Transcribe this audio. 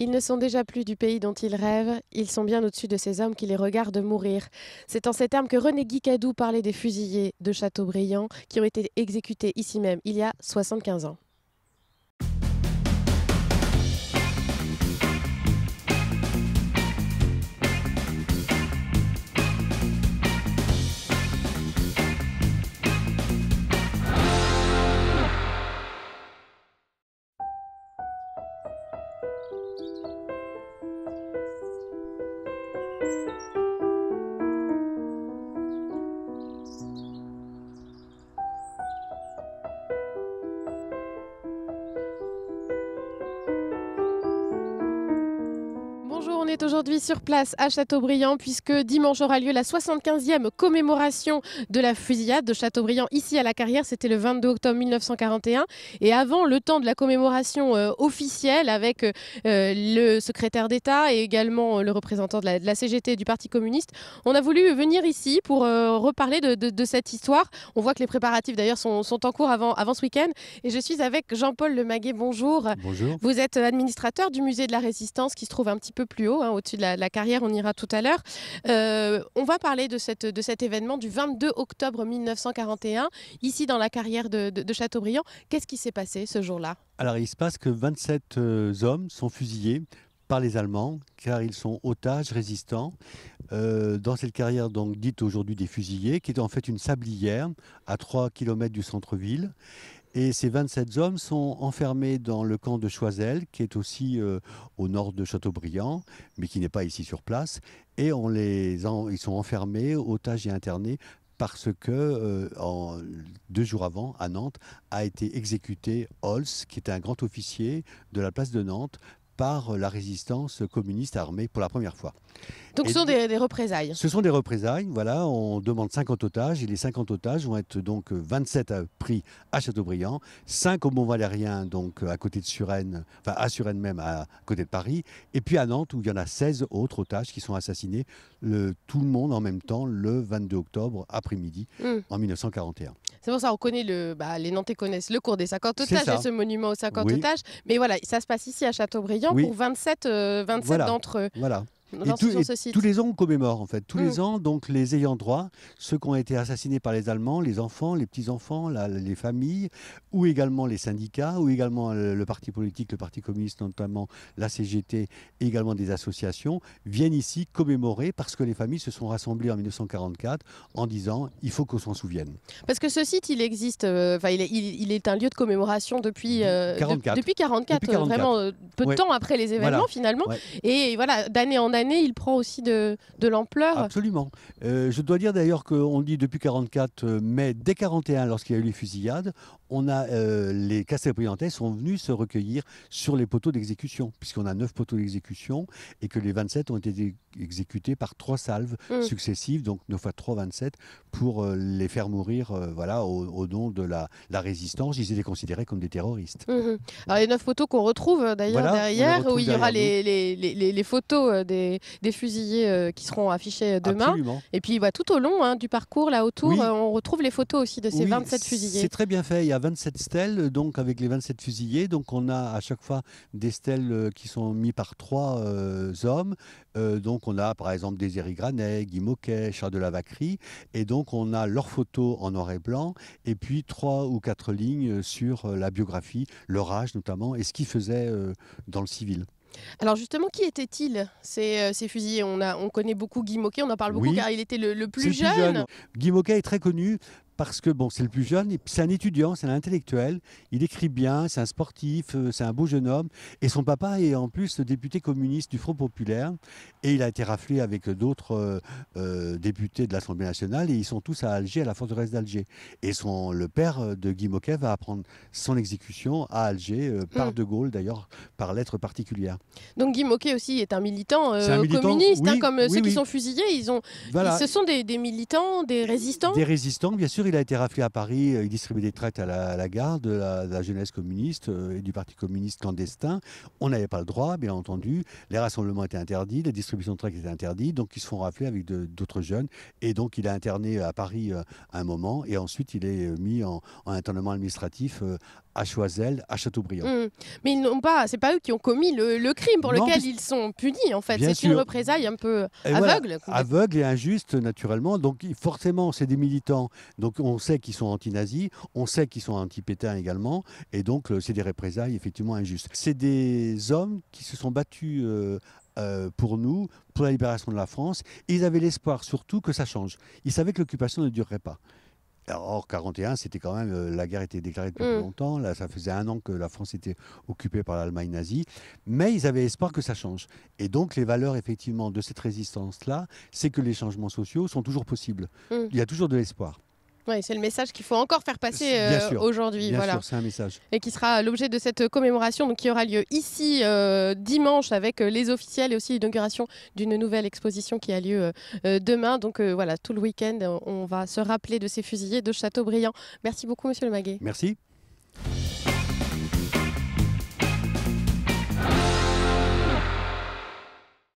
Ils ne sont déjà plus du pays dont ils rêvent, ils sont bien au-dessus de ces hommes qui les regardent mourir. C'est en ces termes que René Guicadou parlait des fusillés de Châteaubriand qui ont été exécutés ici même il y a 75 ans. On est aujourd'hui sur place à Châteaubriand puisque dimanche aura lieu la 75e commémoration de la fusillade de Châteaubriand ici à la carrière. C'était le 22 octobre 1941. Et avant le temps de la commémoration euh, officielle avec euh, le secrétaire d'État et également le représentant de la, CGT et du Parti communiste, on a voulu venir ici pour euh, reparler de, cette histoire. On voit que les préparatifs d'ailleurs sont, en cours avant, avant ce week-end. Et je suis avec Jean-Paul Lemaguet. Bonjour. Bonjour. Vous êtes administrateur du musée de la Résistance qui se trouve un petit peu plus haut Hein, au-dessus de la, carrière, on ira tout à l'heure. Euh, on va parler de, cet événement du 22 octobre 1941, ici dans la carrière de, Châteaubriand. Qu'est-ce qui s'est passé ce jour-là? Alors il se passe que 27 euh, hommes sont fusillés par les Allemands, car ils sont otages résistants euh, dans cette carrière donc dite aujourd'hui des fusillés, qui est en fait une sablière à 3 km du centre-ville. Et ces 27 hommes sont enfermés dans le camp de Choisel, qui est aussi euh, au nord de Châteaubriand, mais qui n'est pas ici sur place. Et ils sont enfermés, otages et internés, parce que euh, deux jours avant, à Nantes, a été exécuté Holz, qui était un grand officier de la place de Nantes, par la résistance communiste armée pour la première fois. Donc ce sont des, représailles Ce sont des représailles, voilà, on demande 50 otages et les 50 otages vont être donc 27 pris à Châteaubriand, 5 au Mont-Valérien, donc à côté de Suresnes, enfin à Suresnes même, à côté de Paris, et puis à Nantes où il y en a 16 autres otages qui sont assassinés, le, tout le monde en même temps le 22 octobre après-midi hmm. en 1941. C'est pour ça qu'on connaît le, bah, les Nantais connaissent le cours des 50 otages et ce monument aux 50 otages, mais voilà, ça se passe ici à Châteaubriand pour 27, 27 euh, d'entre eux. Voilà. Et, tous les ans, on commémore en fait. Tous les mm. ans, donc les ayants droit, ceux qui ont été assassinés par les Allemands, les enfants, les petits-enfants, les familles, ou également les syndicats, ou également le, parti politique, le Parti communiste, notamment la CGT, et également des associations, viennent ici commémorer parce que les familles se sont rassemblées en 1944 en disant il faut qu'on s'en souvienne. Parce que ce site, il existe, euh, il, il, est un lieu de commémoration depuis, 44. depuis 44, vraiment euh, peu de temps après les événements finalement. Et voilà, d'année en année, il prend aussi de, l'ampleur. Absolument. Euh, je dois dire d'ailleurs qu'on dit depuis 44, euh, mais dès 41, lorsqu'il y a eu les fusillades, on a, euh, les Castelbriantais sont venus se recueillir sur les poteaux d'exécution, puisqu'on a neuf poteaux d'exécution et que les 27 ont été exécutés par trois salves mmh. successives, donc 9 fois 3, 27, pour les faire mourir voilà, au, nom de la, résistance. Ils étaient considérés comme des terroristes. Mmh Alors les neuf photos qu'on retrouve d'ailleurs derrière, où il y aura les, les, photos des, des, fusillés euh, qui seront affichés demain. Et puis bah, tout au long hein, du parcours, là autour, euh, on retrouve les photos aussi de ces 27 fusillés. C'est très bien fait. Il y a 27 stèles, donc avec les 27 fusillés. Donc on a à chaque fois des stèles euh, qui sont mis par trois hommes. donc on a par exemple Désiré Granet, Guy Moquet, Charles de la Vacquerie. Et donc on a leurs photos en noir et blanc. Et puis trois ou quatre lignes sur la biographie, leur âge notamment, et ce qu'ils faisaient dans le civil. Alors justement, qui étaient-ils ces, euh, ces, fusillés? On, a, on connaît beaucoup Guy Moquet, on en parle beaucoup car il était le, plus, jeune. plus jeune. Guy Moquet est très connu parce que bon, c'est le plus jeune, c'est un étudiant, c'est un intellectuel, il écrit bien, c'est un sportif, euh, c'est un beau jeune homme, et son papa est en plus député communiste du Front populaire, et il a été raflé avec d'autres euh, euh, députés de l'Assemblée nationale, et ils sont tous à Alger, à la forteresse d'Alger. Et son, le père de Guy Moquet va apprendre son exécution à Alger, par mm. De Gaulle d'ailleurs, par lettre particulière. Donc Guy Moquet aussi est un militant, communiste, hein, comme ceux qui sont fusillés, ils ont, ce sont des, des militants, des résistants Des résistants, bien sûr il a été raflé à Paris, euh, il distribuait des traites à la, gare de la, jeunesse communiste euh, et du Parti communiste clandestin. On n'avait pas le droit, bien entendu. Les rassemblements étaient interdits, la distribution de traites était interdite, donc ils se font rafler avec d'autres jeunes. Et donc il est interné à Paris euh, à un moment, et ensuite il est mis en, en internement administratif à Choiseul, à Châteaubriand. Mmh. Mais ils n'ont pas, c'est pas eux qui ont commis le, le crime pour Non, lequel ils sont punis en fait. C'est une sûr. représaille un peu Et voilà, aveugle. aveugle et injuste naturellement. Donc forcément, c'est des militants. Donc on sait qu'ils sont anti-nazis, on sait qu'ils sont anti-Pétain également, et donc euh, c'est des représailles effectivement injustes. C'est des hommes qui se sont battus. euh, euh, pour nous, pour la libération de la France, Et ils avaient l'espoir surtout que ça change. Ils savaient que l'occupation ne durerait pas. Or, 41, c'était quand même, euh, la guerre était déclarée depuis Mm. longtemps. Là, ça faisait un an que la France était occupée par l'Allemagne nazie. Mais ils avaient espoir que ça change. Et donc, les valeurs, effectivement, de cette résistance-là, c'est que les changements sociaux sont toujours possibles. Mm. Il y a toujours de l'espoir. Ouais, c'est le message qu'il faut encore faire passer euh, aujourd'hui. Voilà. sûr, c'est un message. et qui sera l'objet de cette commémoration donc, qui aura lieu ici euh, dimanche avec euh, les officiels et aussi l'inauguration d'une nouvelle exposition qui a lieu demain. Donc voilà, tout le week-end, on va se rappeler de ces fusillés de Châteaubriand. Merci beaucoup, monsieur le Maguet. Merci.